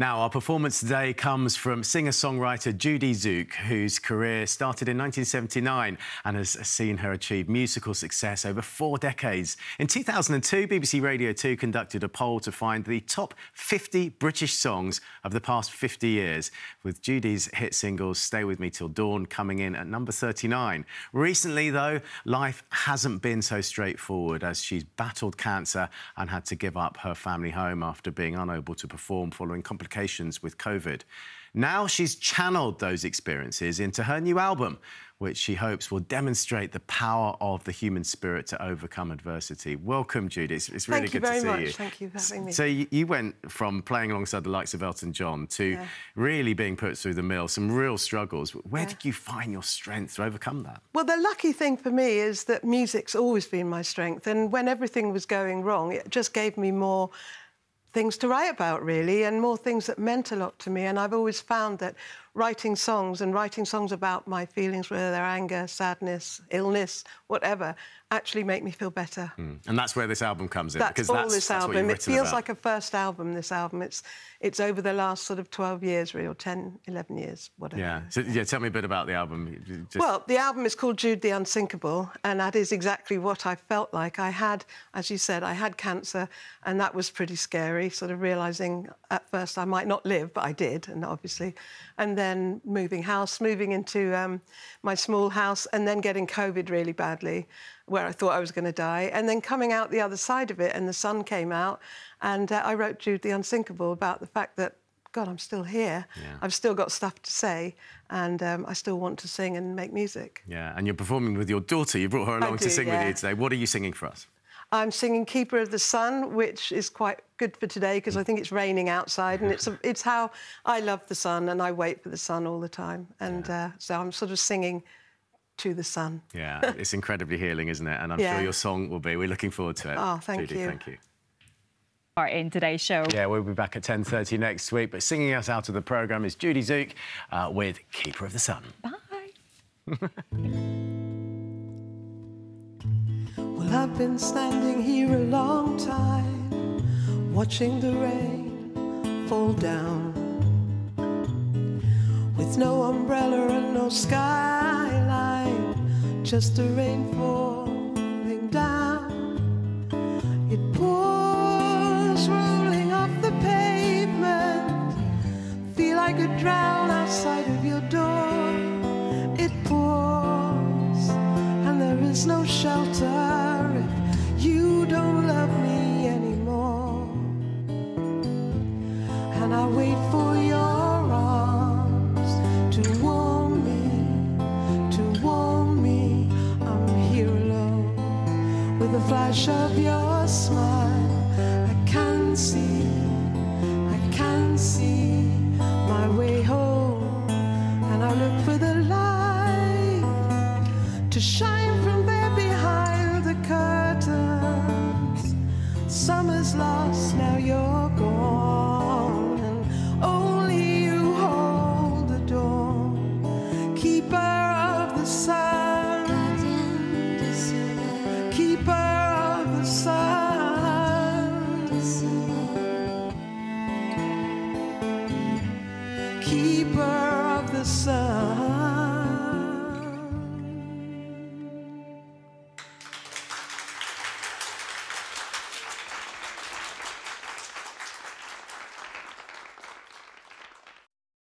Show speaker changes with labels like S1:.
S1: Now, our performance today comes from singer songwriter Judie Tzuke, whose career started in 1979 and has seen her achieve musical success over four decades. In 2002, BBC Radio 2 conducted a poll to find the top 50 British songs of the past 50 years, with Judie's hit singles Stay With Me Till Dawn coming in at number 39. Recently, though, life hasn't been so straightforward as she's battled cancer and had to give up her family home after being unable to perform following complications complications with COVID. Now she's channeled those experiences into her new album, which she hopes will demonstrate the power of the human spirit to overcome adversity. Welcome, Judie. It's, it's really good to see
S2: much.
S1: you.
S2: Thank you for having me.
S1: So you, you, went from playing alongside the likes of Elton John to yeah. really being put through the mill, some real struggles. Where yeah. did you find your strength to overcome that?
S2: Well, the lucky thing for me is that music's always been my strength. And when everything was going wrong, it just gave me more things to write about, really, and more things that meant a lot to me. And I've always found that writing songs and writing songs about my feelings, whether they're anger, sadness, illness, whatever, actually make me feel better.
S1: Mm. And that's where this album comes in.
S2: That's
S1: because
S2: all
S1: that's,
S2: this
S1: that's
S2: album.
S1: it
S2: feels
S1: about.
S2: like a first album, this album. It's it's over the last sort of 12 years, really, or 10, 11 years, whatever.
S1: Yeah. So, yeah, tell me a bit about the album.
S2: Just... Well, the album is called Jude the Unsinkable, and that is exactly what I felt like. I had, as you said, I had cancer, and that was pretty scary, sort of realising at first I might not live, but I did, and obviously. And then moving house, moving into um, my small house, and then getting COVID really badly where I thought I was going to die, and then coming out the other side of it, and the sun came out, and uh, I wrote Jude the Unsinkable about the fact that God, I'm still here. Yeah. I've still got stuff to say, and um, I still want to sing and make music.
S1: Yeah, and you're performing with your daughter. You brought her along
S2: do,
S1: to sing
S2: yeah.
S1: with you today. What are you singing for us?
S2: I'm singing Keeper of the Sun, which is quite good for today because I think it's raining outside, and it's a, it's how I love the sun and I wait for the sun all the time, and yeah. uh, so I'm sort of singing to the sun.
S1: Yeah, it's incredibly healing, isn't it? And I'm yeah. sure your song will be. We're looking forward to it.
S2: Oh, thank
S1: Judie,
S2: you.
S1: Thank you.
S3: In today's show.
S1: Yeah, we'll be back at 10.30 next week. But singing us out of the programme is Judie Tzuke uh, with Keeper of the Sun.
S3: Bye.
S4: I've been standing here a long time, watching the rain fall down. With no umbrella and no skyline, just the rain falling down. It pours, rolling off the pavement. Feel I could drown outside of your door. It pours, and there is no shelter flash of your smile. I can see, I can see my way home, and I look for the light to shine sun.